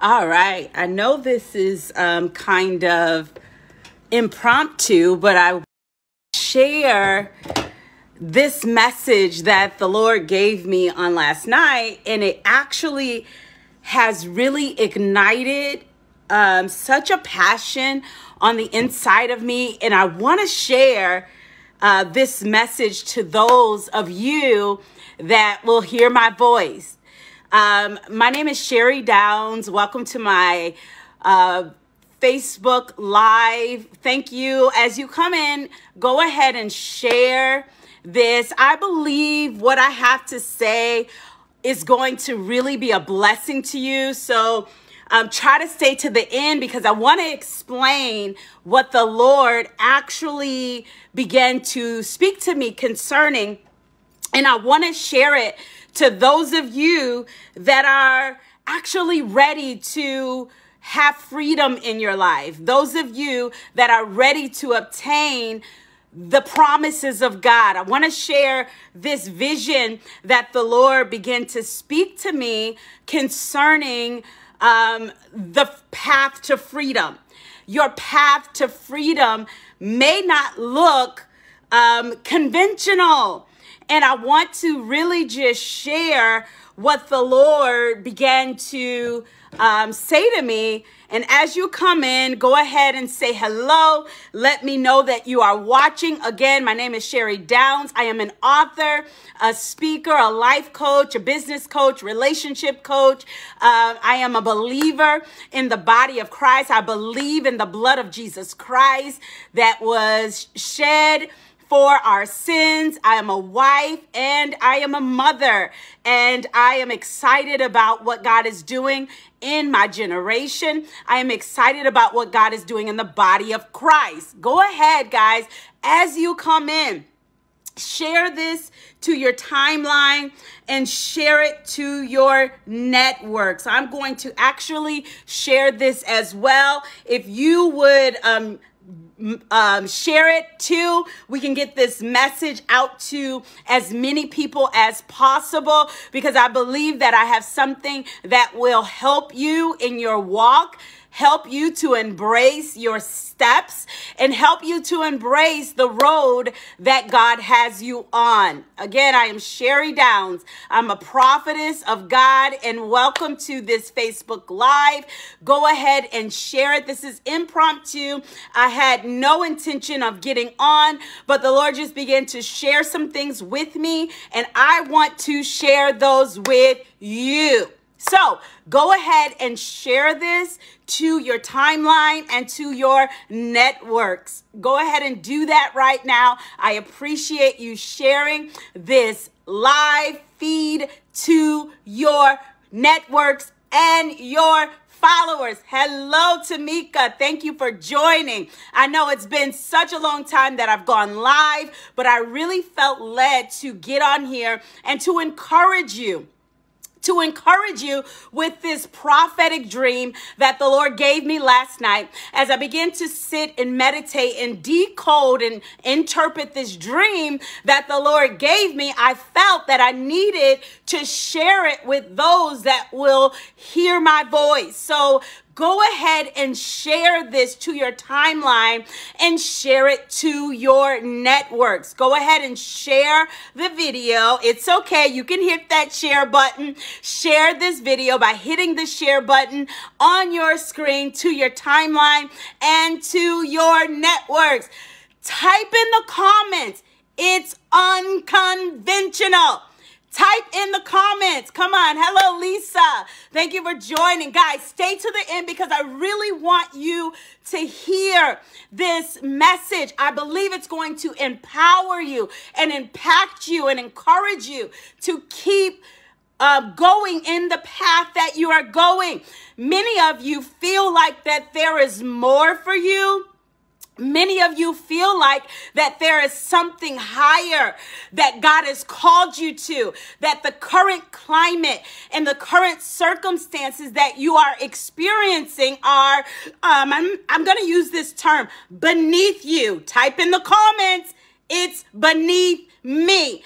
All right. I know this is um, kind of impromptu, but I share this message that the Lord gave me on last night, and it actually has really ignited um, such a passion on the inside of me. And I want to share uh, this message to those of you that will hear my voice. Um, my name is Sherri Downs. Welcome to my uh, Facebook Live. Thank you. As you come in, go ahead and share this. I believe what I have to say is going to really be a blessing to you. So, um, try to stay to the end because I want to explain what the Lord actually began to speak to me concerning, and I want to share it to those of you that are actually ready to have freedom in your life, those of you that are ready to obtain the promises of God. I want to share this vision that the Lord began to speak to me concerning um, the path to freedom. Your path to freedom may not look um, conventional. And I want to really just share what the Lord began to um, say to me. And as you come in, go ahead and say hello. Let me know that you are watching. Again, my name is Sherri Downs. I am an author, a speaker, a life coach, a business coach, relationship coach. Uh, I am a believer in the body of Christ. I believe in the blood of Jesus Christ that was shed for our sins. I am a wife and I am a mother. And I am excited about what God is doing in my generation. I am excited about what God is doing in the body of Christ. Go ahead, guys, as you come in. Share this to your timeline and share it to your networks. I'm going to actually share this as well. If you would um, um, share it too. We can get this message out to as many people as possible because I believe that I have something that will help you in your walk help you to embrace your steps and help you to embrace the road that God has you on. Again, I am Sherri Downs. I'm a prophetess of God and welcome to this Facebook Live. Go ahead and share it. This is impromptu. I had no intention of getting on, but the Lord just began to share some things with me and I want to share those with you. So go ahead and share this to your timeline and to your networks. Go ahead and do that right now. I appreciate you sharing this live feed to your networks and your followers. Hello, Tamika. Thank you for joining. I know it's been such a long time that I've gone live, but I really felt led to get on here and to encourage you to encourage you with this prophetic dream that the Lord gave me last night as I began to sit and meditate and decode and interpret this dream that the Lord gave me. I felt that I needed to share it with those that will hear my voice. So go ahead and share this to your timeline and share it to your networks. Go ahead and share the video. It's okay. You can hit that share button. Share this video by hitting the share button on your screen to your timeline and to your networks. Type in the comments. It's unconventional. Type in the comments. Come on. Hello, Lisa. Thank you for joining. Guys, stay to the end because I really want you to hear this message. I believe it's going to empower you and impact you and encourage you to keep uh, going in the path that you are going. Many of you feel like that there is more for you Many of you feel like that there is something higher that God has called you to, that the current climate and the current circumstances that you are experiencing are, um, I'm, I'm going to use this term, beneath you. Type in the comments, it's beneath me.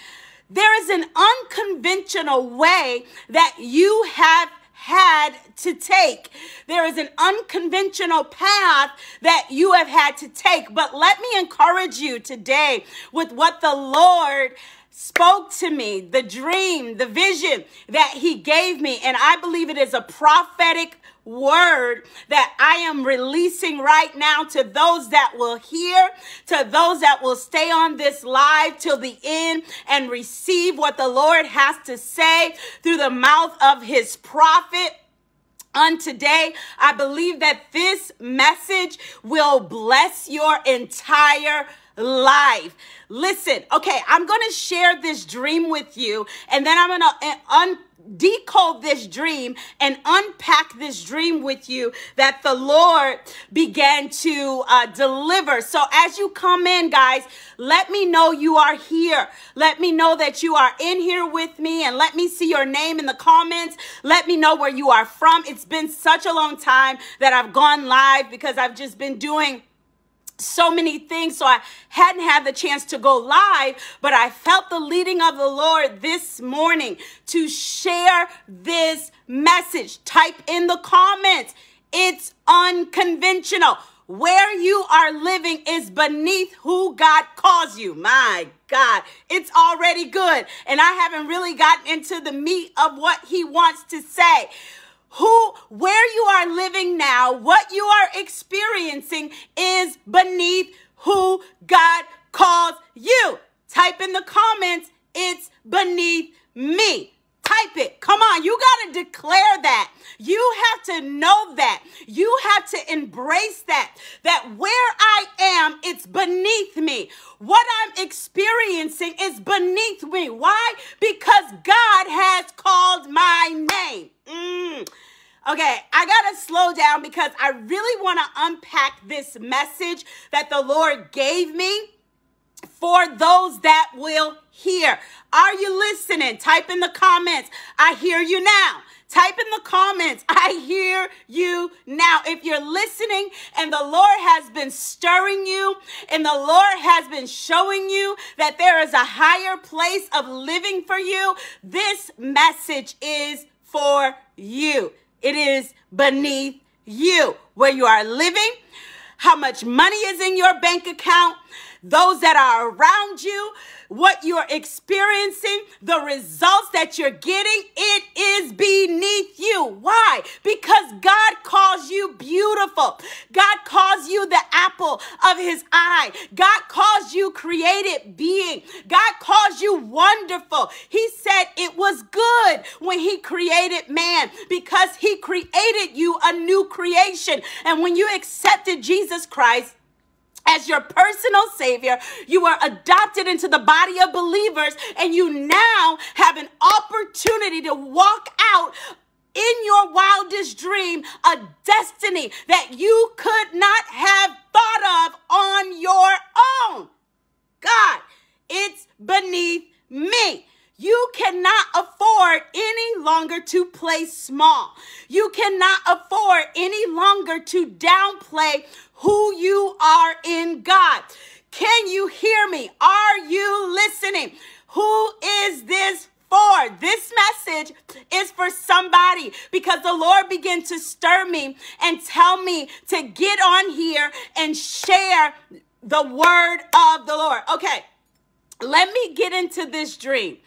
There is an unconventional way that you have had to take. There is an unconventional path that you have had to take. But let me encourage you today with what the Lord spoke to me, the dream, the vision that he gave me. And I believe it is a prophetic word that I am releasing right now to those that will hear, to those that will stay on this live till the end and receive what the Lord has to say through the mouth of his prophet on today. I believe that this message will bless your entire life. Listen, okay, I'm going to share this dream with you and then I'm going to un- decode this dream and unpack this dream with you that the Lord began to uh, deliver. So as you come in, guys, let me know you are here. Let me know that you are in here with me and let me see your name in the comments. Let me know where you are from. It's been such a long time that I've gone live because I've just been doing so many things. So I hadn't had the chance to go live, but I felt the leading of the Lord this morning to share this message. Type in the comments. It's unconventional. Where you are living is beneath who God calls you. My God, it's already good. And I haven't really gotten into the meat of what he wants to say who where you are living now, what you are experiencing is beneath who God calls you. Type in the comments, it's beneath me. Type it. Come on, you got to declare that. You have to know that. You have to embrace that. That where I am, it's beneath me. What I'm experiencing is beneath me. Why? Because God has called my name. Mm. Okay, I gotta slow down because I really wanna unpack this message that the Lord gave me for those that will hear. Are you listening? Type in the comments. I hear you now. Type in the comments. I hear you now. If you're listening and the Lord has been stirring you and the Lord has been showing you that there is a higher place of living for you, this message is for you. It is beneath you where you are living, how much money is in your bank account, those that are around you, what you're experiencing, the results that you're getting, it is beneath you. Why? Because God calls you beautiful. God calls you the apple of his eye. God calls you created being. God calls you wonderful. He said it was good when he created man because he created you a new creation. And when you accepted Jesus Christ, as your personal savior. You are adopted into the body of believers, and you now have an opportunity to walk out in your wildest dream a destiny that you could not have thought of on your own. God, it's beneath me. You cannot afford any longer to play small. You cannot afford any longer to downplay who you are in God. Can you hear me? Are you listening? Who is this for? This message is for somebody because the Lord began to stir me and tell me to get on here and share the word of the Lord. Okay, let me get into this dream.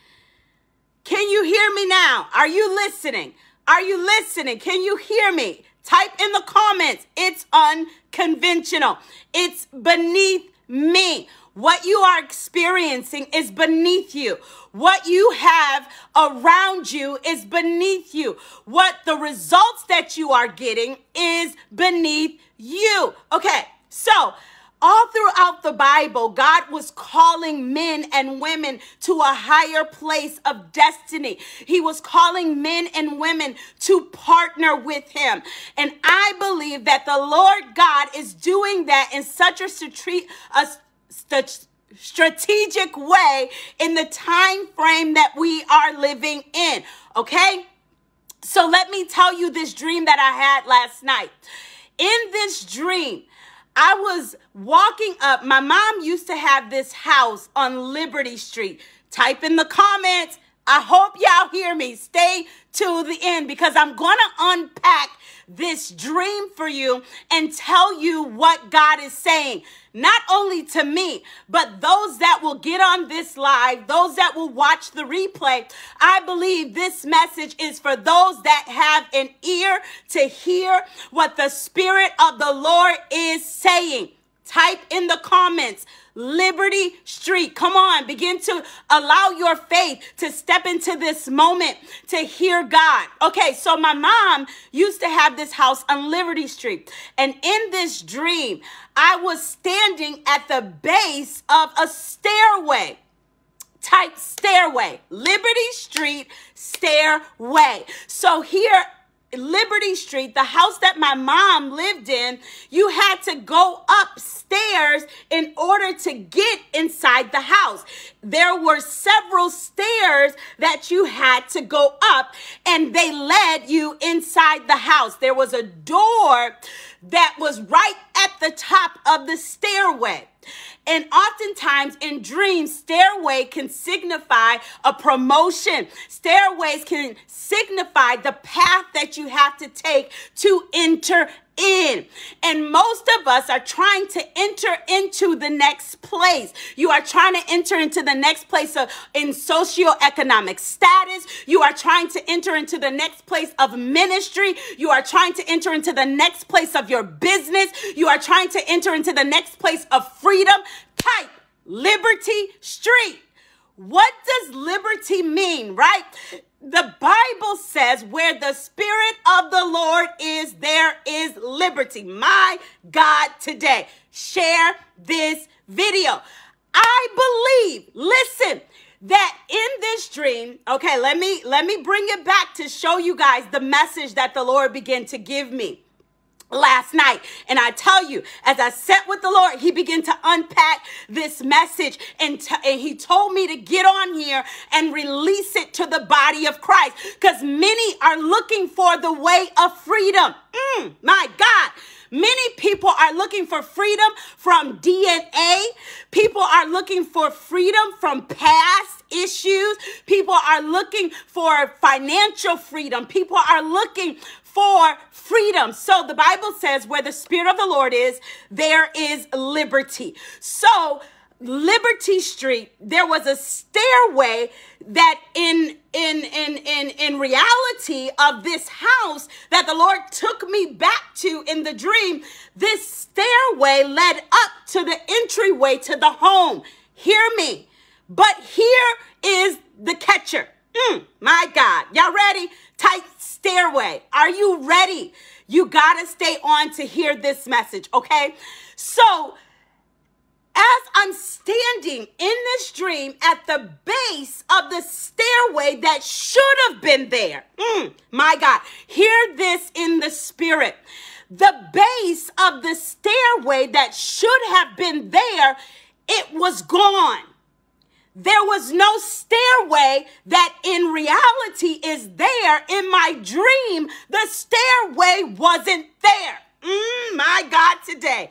Can you hear me now? Are you listening? Are you listening? Can you hear me? Type in the comments. It's unconventional. It's beneath me. What you are experiencing is beneath you. What you have around you is beneath you. What the results that you are getting is beneath you. Okay, so all throughout the Bible, God was calling men and women to a higher place of destiny. He was calling men and women to partner with Him. And I believe that the Lord God is doing that in such a, a strategic way in the time frame that we are living in. Okay? So let me tell you this dream that I had last night. In this dream, I was walking up. My mom used to have this house on Liberty Street. Type in the comments. I hope y'all hear me. Stay to the end because I'm going to unpack this dream for you and tell you what God is saying. Not only to me, but those that will get on this live, those that will watch the replay. I believe this message is for those that have an ear to hear what the Spirit of the Lord is saying. Type in the comments Liberty Street. Come on, begin to allow your faith to step into this moment to hear God. Okay, so my mom used to have this house on Liberty Street. And in this dream, I was standing at the base of a stairway type stairway, Liberty Street stairway. So here Liberty Street, the house that my mom lived in, you had to go upstairs in order to get inside the house. There were several stairs that you had to go up, and they led you inside the house. There was a door that was right at the top of the stairway. And oftentimes in dreams, stairway can signify a promotion. Stairways can signify the path that you have to take to enter in. And most of us are trying to enter into the next place. You are trying to enter into the next place of in socioeconomic status. You are trying to enter into the next place of ministry. You are trying to enter into the next place of your business. You are trying to enter into the next place of freedom. Type Liberty Street. What does liberty mean, right? the Bible says, where the Spirit of the Lord is, there is liberty. My God, today, share this video. I believe, listen, that in this dream, okay, let me let me bring it back to show you guys the message that the Lord began to give me last night. And I tell you, as I sat with the Lord, He began to unpack this message and, t- and He told me to get on here and release it to the body of Christ because many are looking for the way of freedom. Mm, my God. Many people are looking for freedom from DNA. People are looking for freedom from past issues. People are looking for financial freedom. People are looking for freedom. So the Bible says, where the Spirit of the Lord is, there is liberty. So, Liberty Street, there was a stairway that in in in in in reality of this house that the Lord took me back to in the dream, this stairway led up to the entryway to the home. Hear me. But here is the catcher. Mm, my God. Y'all ready? Tight stairway. Are you ready? You got to stay on to hear this message, okay? So, as I'm standing in this dream at the base of the stairway that should have been there, mm, my God, hear this in the spirit. The base of the stairway that should have been there, it was gone there was no stairway that in reality is there. In my dream, the stairway wasn't there. Mm, my God, today.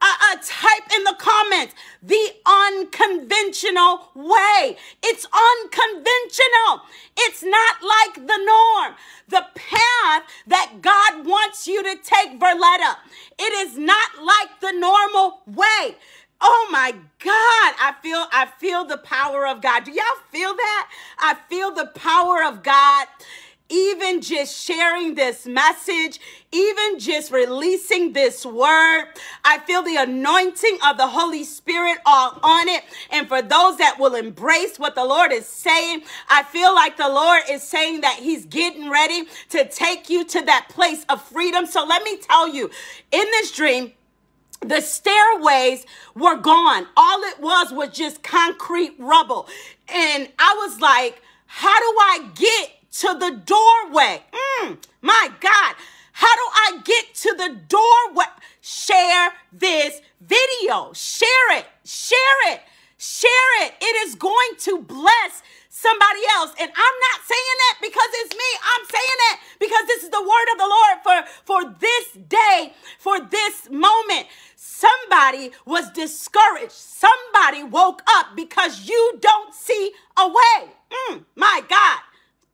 Uh, uh, type in the comments the unconventional way. It's unconventional. It's not like the norm. The path that God wants you to take, Verletta, it is not like the normal way. Oh my God, I feel I feel the power of God. Do y'all feel that? I feel the power of God. Even just sharing this message, even just releasing this word, I feel the anointing of the Holy Spirit all on it. And for those that will embrace what the Lord is saying, I feel like the Lord is saying that He's getting ready to take you to that place of freedom. So let me tell you, in this dream, the stairways were gone. All it was was just concrete rubble. And I was like, how do I get to the doorway? Mm, my God, how do I get to the doorway? Share this video. Share it. Share it. Share it. It is going to bless somebody else. And I'm not saying that because it's me. I'm saying that because this is the word of the Lord for, for this day, for this moment. Somebody was discouraged. Somebody woke up because you don't see a way. Mm, my God.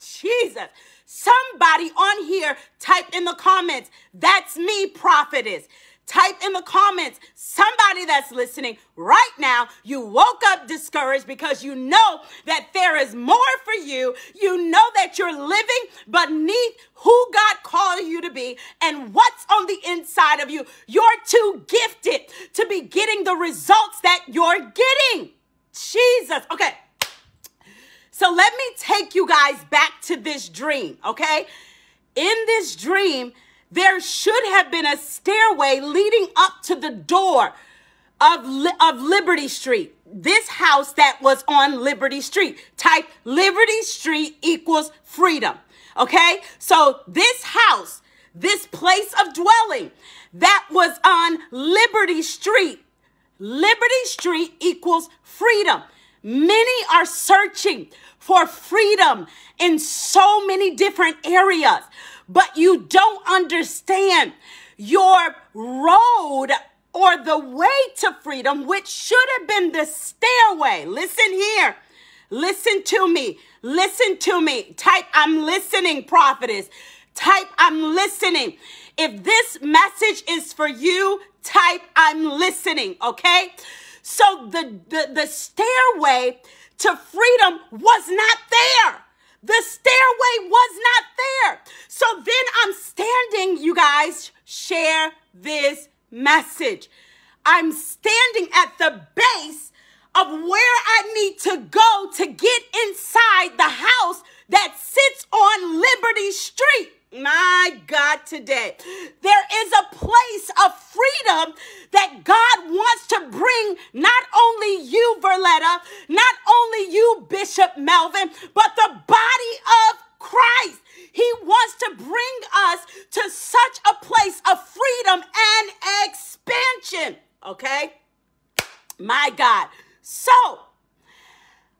Jesus. Somebody on here type in the comments, that's me, prophetess. Type in the comments, somebody that's listening right now, you woke up discouraged because you know that there is more for you. You know that you're living beneath who God called you to be and what's on the inside of you. You're too gifted to be getting the results that you're getting. Jesus. Okay. So let me take you guys back to this dream, okay? In this dream, there should have been a stairway leading up to the door of, of Liberty Street. This house that was on Liberty Street. Type Liberty Street equals freedom. Okay? So this house, this place of dwelling that was on Liberty Street. Liberty Street equals freedom. Many are searching for freedom in so many different areas but you don't understand your road or the way to freedom, which should have been the stairway. Listen here. Listen to me. Listen to me. Type, I'm listening, prophetess. Type, I'm listening. If this message is for you, type, I'm listening, okay? So the, the, the stairway to freedom was not there. The stairway was not there. So then I'm standing, you guys, share this message. I'm standing at the base of where I need to go to get inside the house that sits on Liberty Street. My God, today, there is a place of freedom that God wants to bring not only you, Verletta, not only you, Bishop Melvin, but the body of Christ. He wants to bring us to such a place of freedom and expansion. Okay? My God. So,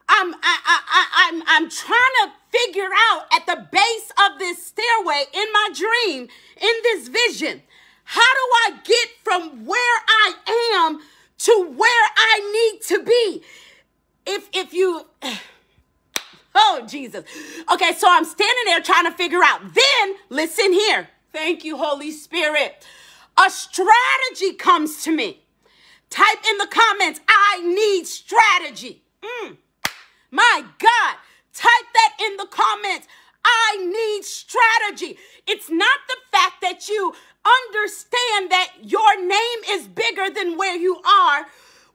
I'm I, I, I'm I'm trying to figure out at the base of this stairway in my dream, in this vision, how do I get from where I am to where I need to be? If if you Oh, Jesus. Okay, so I'm standing there trying to figure out. Then, listen here. Thank you, Holy Spirit. A strategy comes to me. Type in the comments, I need strategy. Mm. My God, type that in the comments. I need strategy. It's not the fact that you understand that your name is bigger than where you are.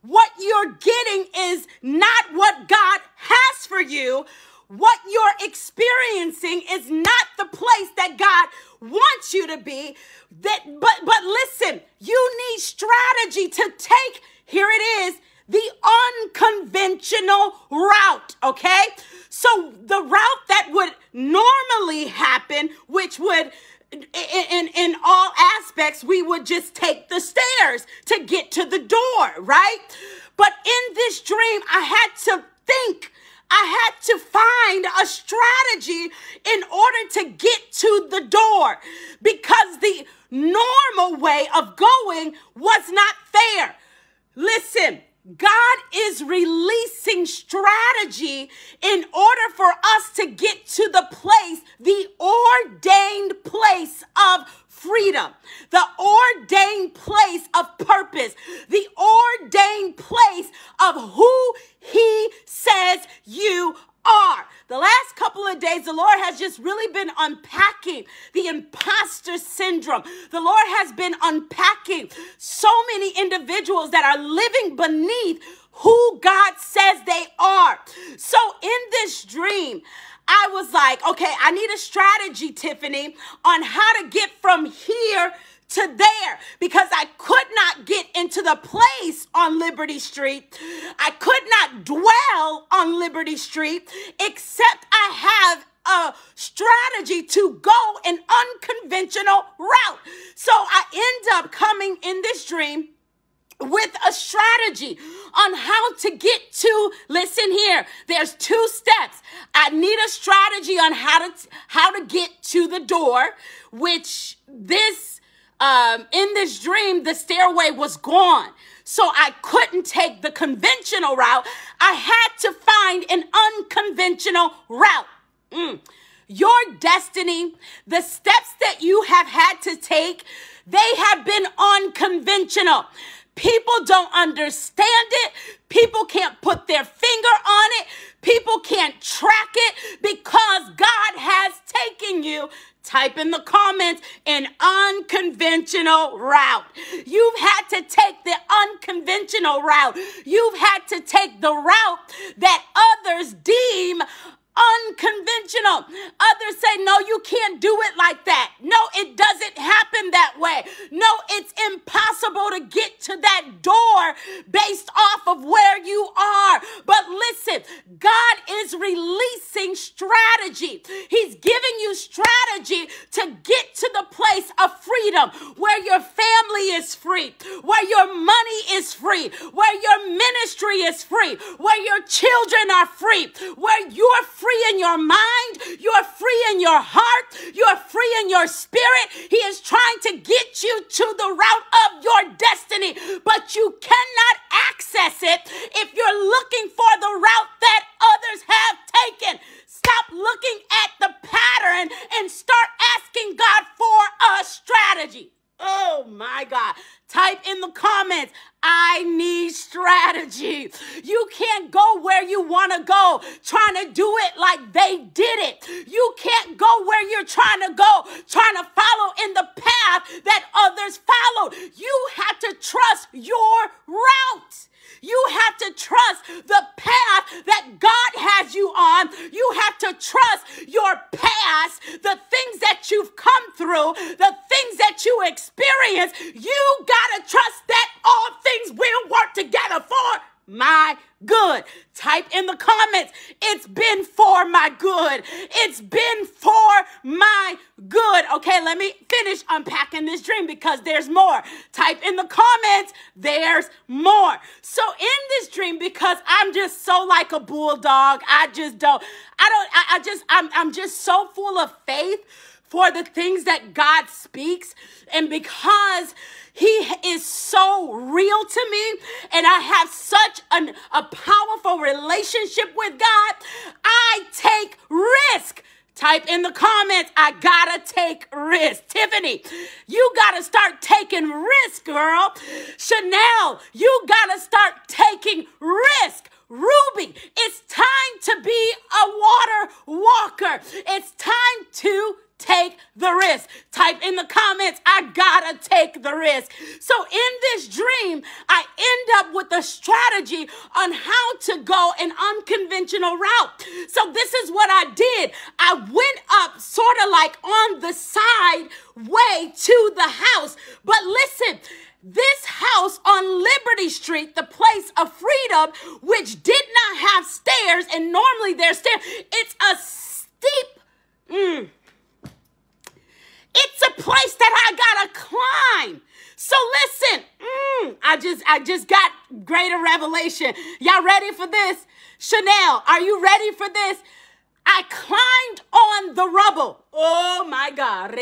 What you're getting is not what God has for you. What you're experiencing is not the place that God wants you to be. That but but listen, you need strategy to take here it is the unconventional route, okay? So the route that would normally happen, which would in, in all aspects, we would just take the stairs to get to the door, right? But in this dream, I had to think, I had to find a strategy in order to get to the door because the normal way of going was not fair. Listen, God is releasing strategy in order for us to get to the place, the ordained place of freedom, the ordained place of purpose, the ordained place of who He says you are. The last couple of days, the Lord has just really been unpacking the imposter syndrome. The Lord has been unpacking so many individuals that beneath who God says they are. So in this dream, I was like, okay, I need a strategy, Tiffany, on how to get from here to there because I could not get into the place on Liberty Street. I could not dwell on Liberty Street except I have a strategy to go an unconventional route. So I end up coming in this dream with a strategy on how to get to listen here there's two steps. I need a strategy on how to how to get to the door which this um in this dream the stairway was gone. So i couldn't take the conventional route. I had to find an unconventional route. Mm. your destiny the steps that you have had to take they have been unconventional People don't understand it. People can't put their finger on it. People can't track it because God has taken you Type in the comments an unconventional route. You've had to take the unconventional route. You've had to take the route that others deem unconventional. Others say, no, you can't do it like that. No, it doesn't happen that way. No, it's impossible to get to that door based off of where you are. But listen, God is releasing strategy. He's giving you strategy to get to the place of freedom where your family is free, where your money is free, where your ministry is free, where your children are free, where you're free free in your mind. You're free in your heart. You're free in your spirit. He is trying to get you to the route of your destiny, but you cannot access it if you're looking for the route that others have taken. Stop looking at the pattern and start asking God for a strategy. Oh my God. Type in the comments, I need strategy. You can't go where you want to go trying to do it like they did it. You can't go where you're trying to go trying to follow in the path that others followed. You have to trust your route. You have to trust the path that God has you on. You have to trust your past, the things that you've come through, the things that you experience. You got to trust that all things will work together for my good. Type in the comments, it's been for my good. It's been for my good. Okay, let me finish unpacking this dream because there's more. Type in the comments, there's more. So in this dream, because I'm just so like a bulldog, I just don't, I don't, I, I just, I'm, I'm just so full of faith for the things that God speaks. And because he is so real to me, and I have such an, a powerful relationship with God, I take risk. Type in the comments, I gotta take risks. Tiffany, you gotta start taking risk, girl. Chanel, you gotta start taking risk. Ruby, it's time to be a water walker. It's time to take the risk. Type in the comments, I gotta take the risk. So in this dream, I end up with a strategy on how to go an unconventional route. So this is what I did. I went up sort of like on the side way to the house. But listen, this house on Liberty Street, the place of freedom, which did not have stairs, and normally there's stairs, it's a steep. Mm, it's a place that I gotta climb. So listen, mm, I just I just got greater revelation. Y'all ready for this? Chanel, are you ready for this? I climbed on the rubble. Oh my God.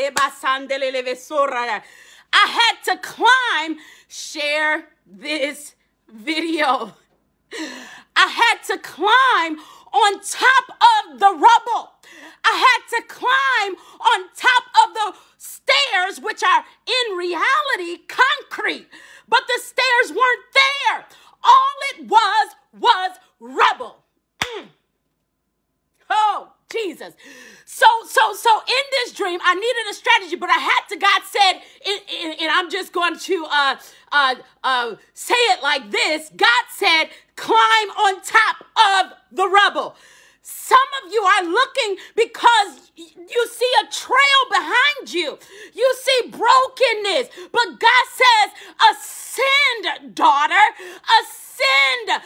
I had to climb, share this video. I had to climb on top of the rubble. I had to climb on top of the stairs, which are in reality concrete, but the stairs weren't there. All it was was rubble. Mm. Oh, Jesus. So, so, so in this dream, I needed a strategy, but I had to, God said, I'm just going to uh, uh, uh, say it like this God said, climb on top of the rubble. Some of you are looking because you see a trail behind you. You see brokenness. But God says, ascend, daughter, ascend,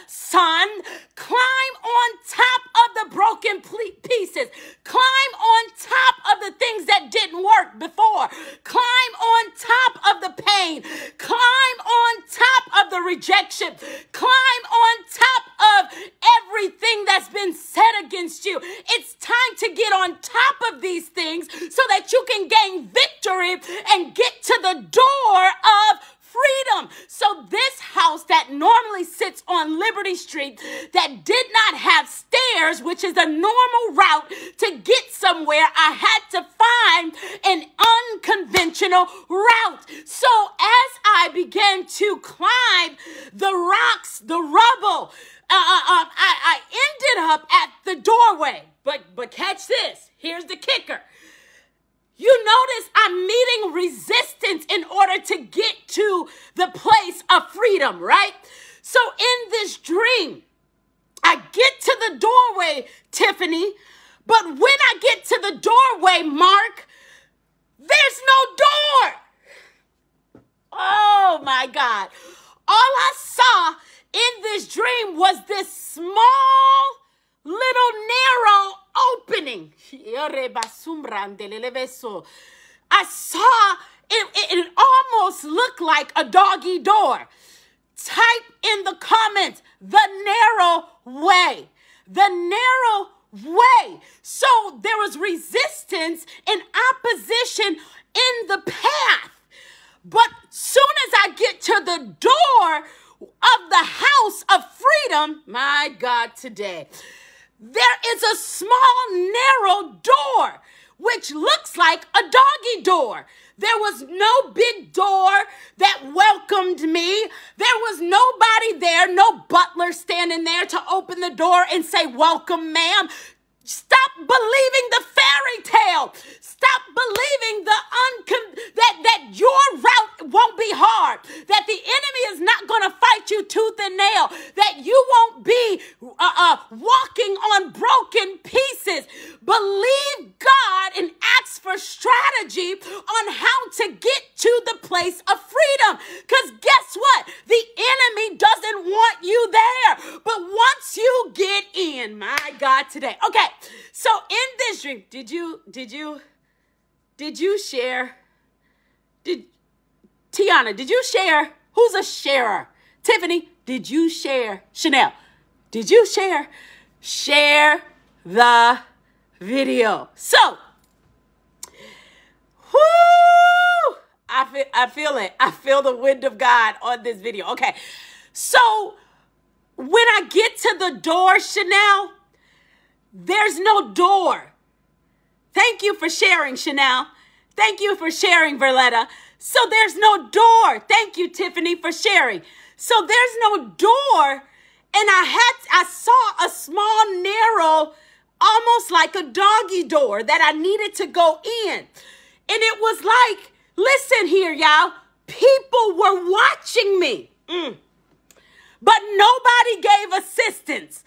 son. Climb on top of the broken pieces. Climb on top of the things that didn't work before. Climb on top of the pain. Climb on top of the rejection. Climb on top of everything that's been said against you. It's time to get on top of these things so that you can gain victory and get to the door of freedom. So, this house that normally sits on Liberty Street, that did not have stairs, which is a normal route to get somewhere, I had to find an unconventional route. So, as I began to climb the rocks, the rubble, uh, uh, uh, I, I ended up at the doorway. But, but catch this here's the kicker. You notice I'm meeting resistance in order to get to the place of freedom, right? So in this dream, I get to the doorway, Tiffany, but when I get to the doorway, Mark, there's no door. Oh my God. All I saw in this dream was this small, little, narrow opening. I saw it, it, it almost looked like a doggy door. Type in the comments the narrow way. The narrow way. So there was resistance and opposition in the path. But soon as I get to the door of the house of freedom, my God, today, there is a small, narrow door, which looks like a doggy door. There was no big door that welcomed me. There was nobody there, no butler standing there to open the door and say, Welcome, ma'am. Stop believing the fairy tale. Stop believing the uncon- that that your route won't be hard. That the enemy is not going to fight you tooth and nail. That you won't be uh, uh, walking on broken pieces. Believe for strategy on how to get to the place of freedom. Because guess what? The enemy doesn't want you there. But once you get in, my God, today. Okay. So in this dream, did you did you did you share? Did Tiana, did you share? Who's a sharer? Tiffany, did you share? Chanel, did you share? Share the video. So, whoo, I feel I feel it. I feel the wind of God on this video. Okay. So when I get to the door, Chanel, there's no door. Thank you for sharing, Chanel. Thank you for sharing, Verletta. So there's no door. Thank you, Tiffany, for sharing. So there's no door. And I had, I saw a small, narrow, almost like a doggy door that I needed to go in. And it was like, listen here, y'all. People were watching me. Mm. But nobody gave assistance.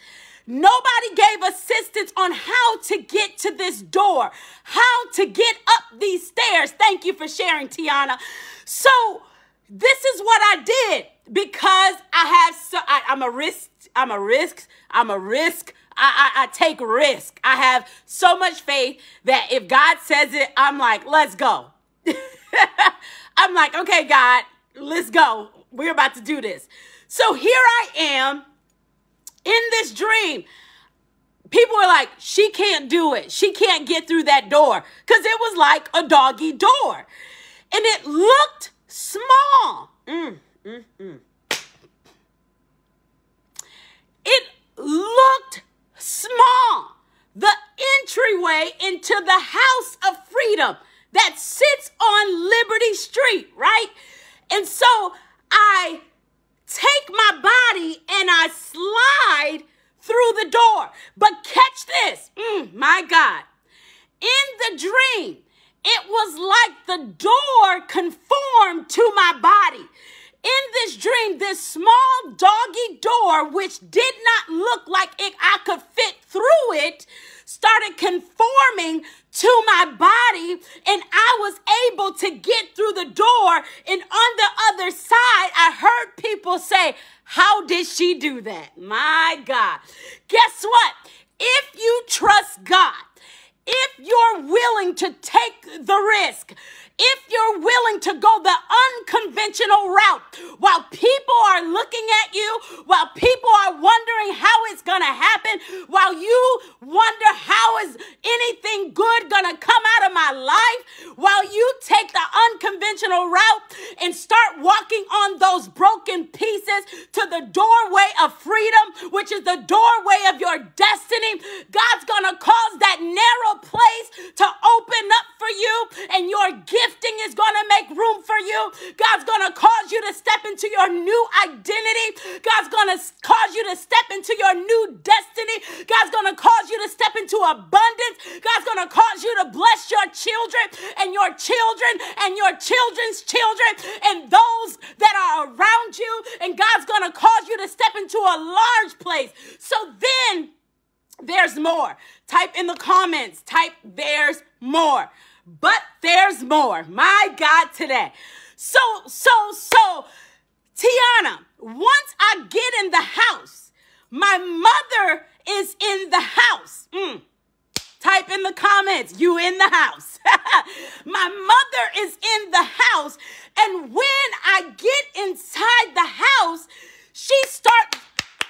Nobody gave assistance on how to get to this door, how to get up these stairs. Thank you for sharing, Tiana. So, this is what I did because I have so I, am a risk, I'm a risk, I'm a risk. I, I, I take risk. I have so much faith that if God says it, I'm like, let's go. I'm like, okay, God, let's go. We're about to do this. So here I am in this dream, people were like, she can't do it. She can't get through that door because it was like a doggy door. And it looked small. Mm, mm, mm. It looked small. The entryway into the house of freedom that sits on Liberty Street, right? And so I take my body and I slide through the door. But catch this, mm, my God. In the dream, it was like the door conformed to my body. In this dream, this small doggy door, which did not look like it, I could fit through it, started conforming to my body and I was able to get through the door. And on the other side, I heard people say, How did she do that? My God. Guess what? If you trust God, if you're willing to take the risk, if you're willing to go the unconventional route while people are looking at you, while people are wondering how it's going to happen, while you wonder how is anything good going to come out of my life, while you take the unconventional route and start walking on those broken pieces to the doorway of freedom, which is the doorway of your destiny, God's going to cause that narrow place to open up for you and your gift Gifting is going to make room for you. God's going to cause you to step into your new identity. God's going to cause you to step into your new destiny. God's going to cause you to step into abundance. God's going to cause you to bless your children and your children and your children's children and those that are around you. And God's going to cause you to step into a large place. So then, there's more. Type in the comments, type there's more. But there's more. My God, today. So, so, so, Tiana, once I get in the house, my mother is in the house. Mm. Type in the comments, you in the house. my mother is in the house. And when I get inside the house, she starts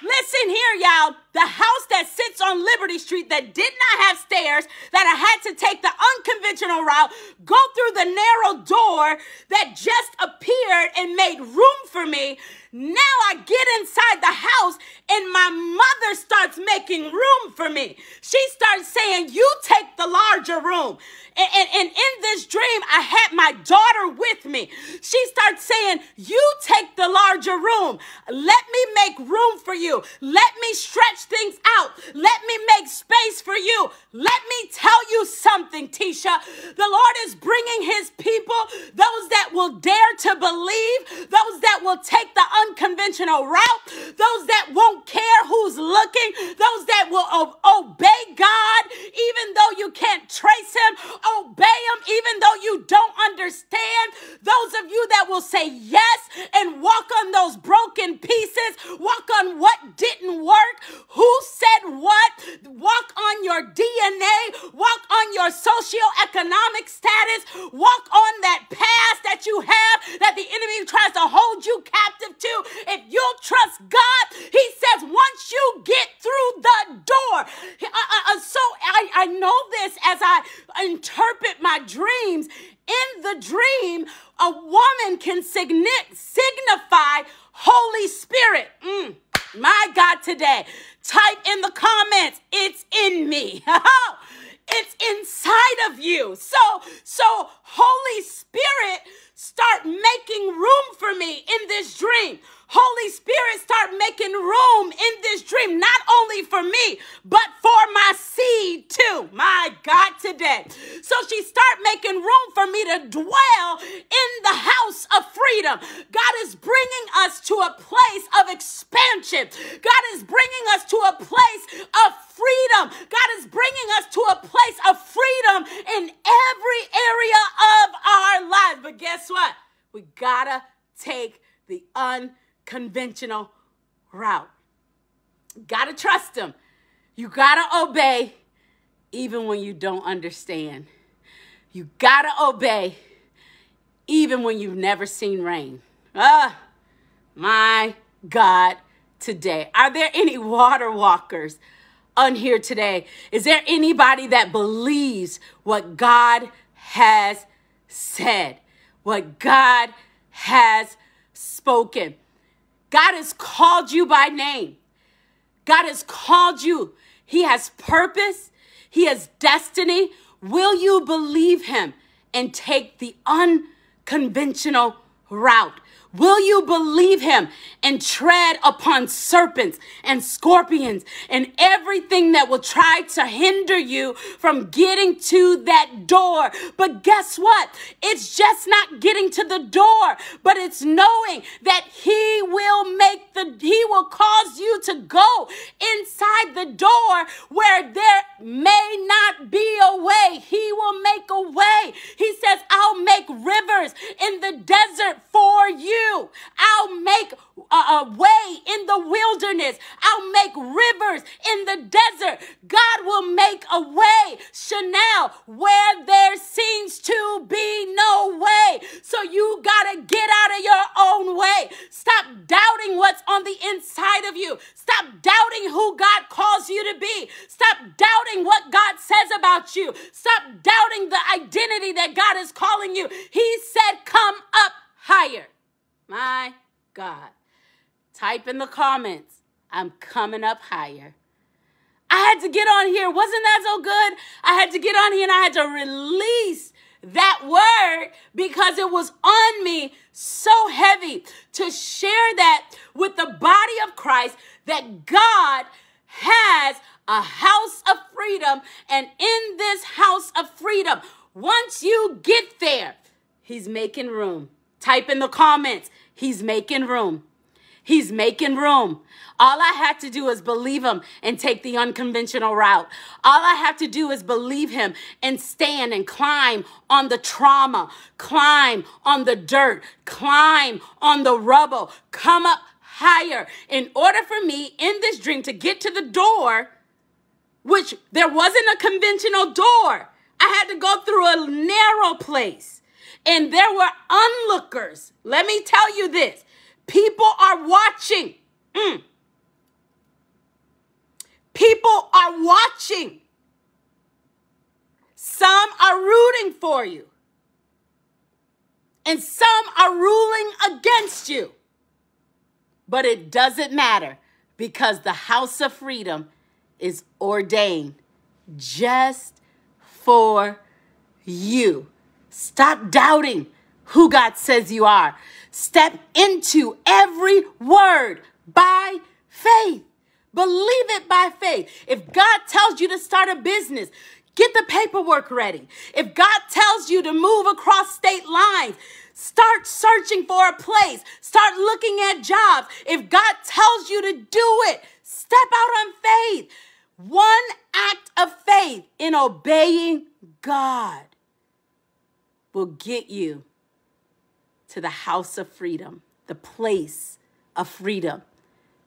Listen here, y'all. The house that sits on Liberty Street that did not have stairs, that I had to take the unconventional route, go through the narrow door that just appeared and made room for me. Now I get inside the house and my mother starts making room for me. She starts saying, You take the larger room. And, and, and, in this dream, I had my daughter with me. She starts saying, You take the larger room. Let me make room for you. Let me stretch things out. Let me make space for you. Let me tell you something, Tisha. The Lord is bringing his people, those that will dare to believe, those that will take the unconventional route, those that won't care who's looking, those that will obey God even though you can't trace him, obey him even though you don't understand, those of you that will say yes and walk on those broken pieces, walk on what didn't work, who said what, walk on your DNA, walk on your socioeconomic status, walk on that past that you have that the enemy tries to hold you captive to if you'll trust God, He says, once you get through the door. Uh, uh, uh, so I, I know this as I interpret my dreams. In the dream, a woman can signi- signify Holy Spirit. Mm, my God, today. Type in the comments, it's in me. it's inside of you. So, so Holy Spirit, start making room for me in this dream. Holy Spirit, start making room in this dream, not only for me, but for my seed too. My God, today. So she start making room for me to dwell in the house of freedom. God is bringing us to a place of expansion. God is bringing us to a place of freedom. God is bringing us to a place of freedom in every area of our lives. But guess what? We gotta take the un conventional route. Gotta trust Him. You gotta obey even when you don't understand. You gotta obey even when you've never seen rain. Ah, my God, today. Are there any water walkers on here today? Is there anybody that believes what God has said, what God has spoken? God has called you by name. God has called you. He has purpose. He has destiny. Will you believe him and take the unconventional route? Will you believe him and tread upon serpents and scorpions and everything that will try to hinder you from getting to that door? But guess what? It's just not getting to the door, but it's knowing that he will make the, he will cause you to go inside the door where there may not be a way. He will make a way. He says, I'll make rivers in the desert for you you. I'll make a, a, way in the wilderness. I'll make rivers in the desert. God will make a way, Chanel, where there seems to be no way. So you got to get out of your own way. Stop doubting what's on the inside of you. Stop doubting who God calls you to be. Stop doubting what God says about you. Stop doubting the identity that God is calling you. He said, Come up higher. My God. Type in the comments, I'm coming up higher. I had to get on here. Wasn't that so good? I had to get on here and I had to release that word because it was on me so heavy to share that with the body of Christ that God has a house of freedom. And in this house of freedom, once you get there, He's making room. Type in the comments, He's making room. He's making room. All I had to do is believe him and take the unconventional route. All I have to do is believe him and stand and climb on the trauma, climb on the dirt, climb on the rubble, come up higher. In order for me in this dream to get to the door, which there wasn't a conventional door, I had to go through a narrow place. And there were onlookers. Let me tell you this people are watching. Mm. People are watching. Some are rooting for you, and some are ruling against you. But it doesn't matter because the house of freedom is ordained just for you. Stop doubting who God says you are. Step into every word by faith. Believe it by faith. If God tells you to start a business, get the paperwork ready. If God tells you to move across state lines, start searching for a place. Start looking at jobs. If God tells you to do it, step out on faith. One act of faith in obeying God will get you to the house of freedom, the place of freedom.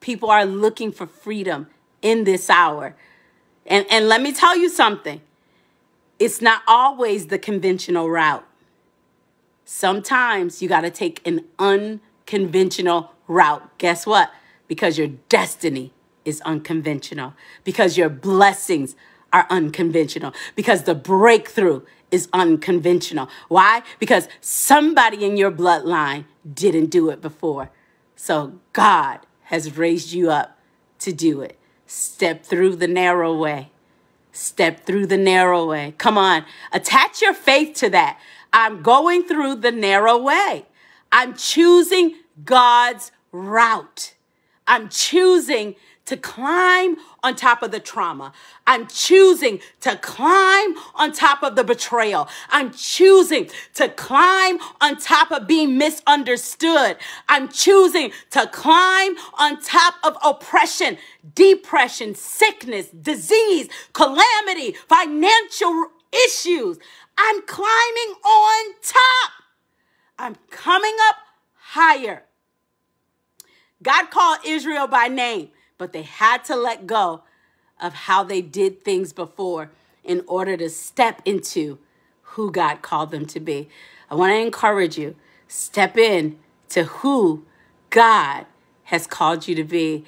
People are looking for freedom in this hour. And, and let me tell you something it's not always the conventional route. Sometimes you got to take an unconventional route. Guess what? Because your destiny is unconventional, because your blessings are unconventional, because the breakthrough is unconventional. Why? Because somebody in your bloodline didn't do it before. So God has raised you up to do it. Step through the narrow way. Step through the narrow way. Come on, attach your faith to that. I'm going through the narrow way. I'm choosing God's route. I'm choosing to climb on top of the trauma. I'm choosing to climb on top of the betrayal. I'm choosing to climb on top of being misunderstood. I'm choosing to climb on top of oppression, depression, sickness, disease, calamity, financial issues. I'm climbing on top. I'm coming up higher. God called Israel by name but they had to let go of how they did things before in order to step into who God called them to be. I want to encourage you step in to who God has called you to be.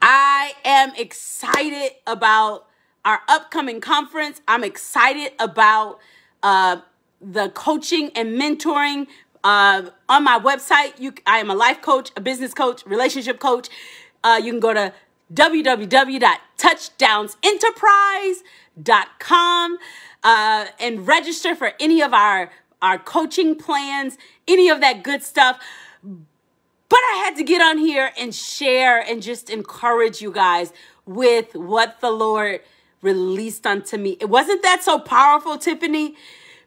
I am excited about our upcoming conference. I'm excited about uh, the coaching and mentoring uh, on my website. You, I am a life coach, a business coach, relationship coach. Uh, you can go to www.touchdownsenterprise.com uh, and register for any of our, our coaching plans, any of that good stuff. But I had to get on here and share and just encourage you guys with what the Lord released unto me. It wasn't that so powerful, Tiffany?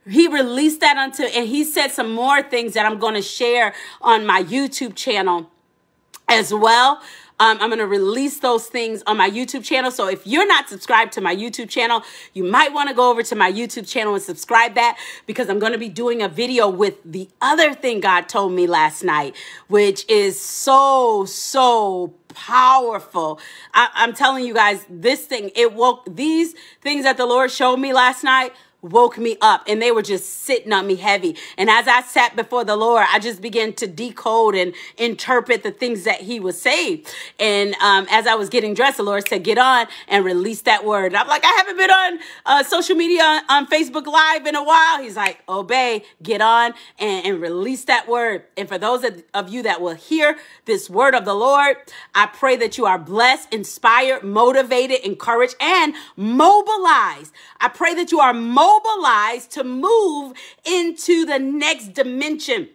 He released that unto, and he said some more things that I'm going to share on my YouTube channel as well. Um, I'm going to release those things on my YouTube channel. So if you're not subscribed to my YouTube channel, you might want to go over to my YouTube channel and subscribe that because I'm going to be doing a video with the other thing God told me last night, which is so, so powerful. I, I'm telling you guys, this thing, it woke these things that the Lord showed me last night woke me up and they were just sitting on me heavy. And as I sat before the Lord, I just began to decode and interpret the things that he was saying. And um, as I was getting dressed, the Lord said, get on and release that word. And I'm like, I haven't been on uh, social media on, on, Facebook Live in a while. He's like, obey, get on and, and release that word. And for those of, you that will hear this word of the Lord, I pray that you are blessed, inspired, motivated, encouraged, and mobilized. I pray that you are mobilized mobilized to move into the next dimension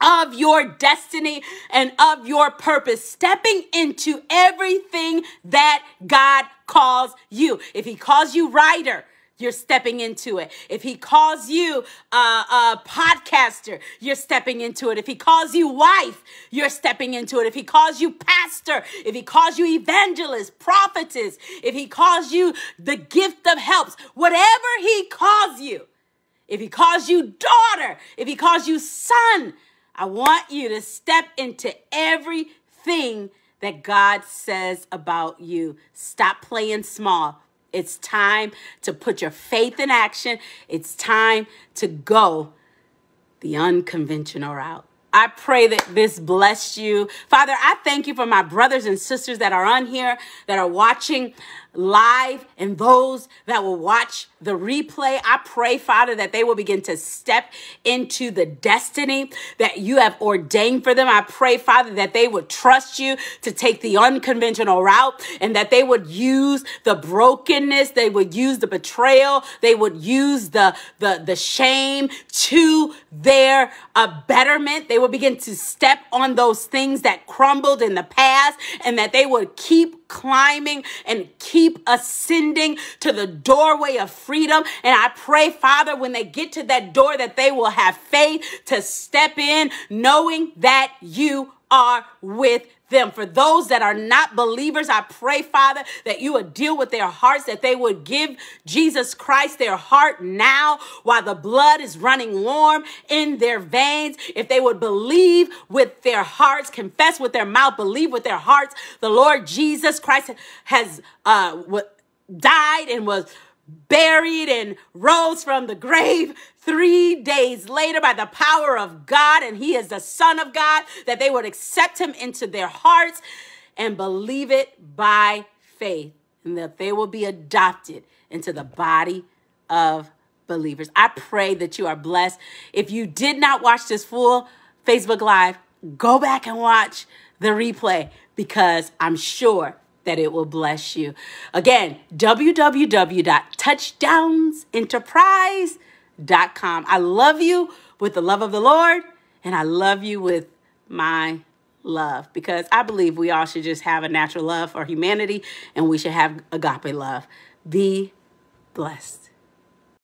of your destiny and of your purpose, stepping into everything that God calls you. If He calls you writer, you're stepping into it. If he calls you a, a, podcaster, you're stepping into it. If he calls you wife, you're stepping into it. If he calls you pastor, if he calls you evangelist, prophetess, if he calls you the gift of helps, whatever he calls you, if he calls you daughter, if he calls you son, I want you to step into everything that God says about you. Stop playing small. It's time to put your faith in action. It's time to go the unconventional route. I pray that this blessed you. Father, I thank you for my brothers and sisters that are on here, that are watching live and those that will watch the replay. I pray, Father, that they will begin to step into the destiny that you have ordained for them. I pray, Father, that they would trust you to take the unconventional route and that they would use the brokenness, they would use the betrayal, they would use the the, the shame to their uh, betterment. They would begin to step on those things that crumbled in the past and that they would keep climbing and keep ascending to the doorway of freedom. And I pray, Father, when they get to that door, that they will have faith to step in, knowing that you are with them. For those that are not believers, I pray, Father, that you would deal with their hearts, that they would give Jesus Christ their heart now while the blood is running warm in their veins. If they would believe with their hearts, confess with their mouth, believe with their hearts, the Lord Jesus Christ has uh, died and was buried and rose from the grave three days later by the power of God, and he is the Son of God, that they would accept him into their hearts and believe it by faith, and that they will be adopted into the body of believers. I pray that you are blessed. If you did not watch this full Facebook Live, go back and watch the replay because I'm sure that it will bless you. Again, www.touchdownsenterprise.com. I love you with the love of the Lord, and I love you with my love because I believe we all should just have a natural love for humanity and we should have agape love. Be blessed.